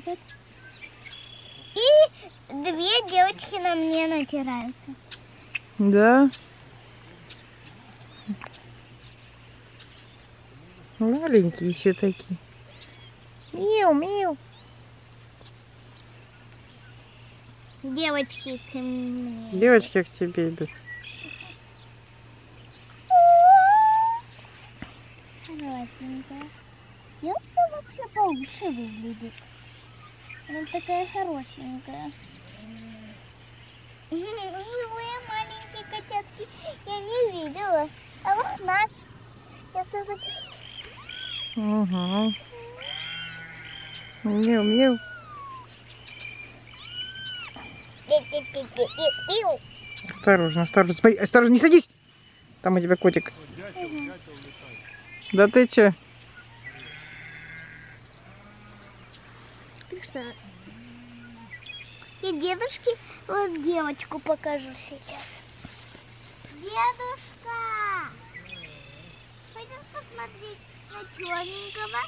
этот. И две девочки на мне натираются. Да. Маленькие еще такие. Миу, миу. Девочки к мне. Девочки к тебе идут. Хорошенькая. Девочка вообще получше выглядит. Она такая хорошенькая. Живые маленькие котятки я не видела. А вот наш. Я сразу... Угу. Миу. Пи-пи-пи-пи-пи-пиу. Осторожно, осторожно. Смотри, осторожно, не садись. Там у тебя котик. Да ты че? Что? Я дедушке вот девочку покажу сейчас. Дедушка! Пойдем посмотреть на черненького.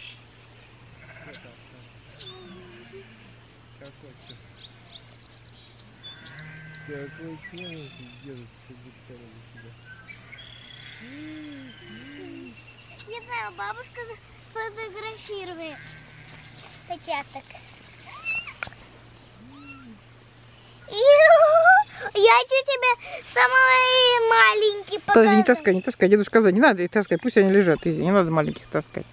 Какой черненький дедушка Виктор у тебя. Не знаю, бабушка фотографирует котяток. Чуть тебе самый маленький покажу. Подожди, не таскай, не таскай. Дедушка за, не надо их таскать. Пусть они лежат. Изи, не надо маленьких таскать.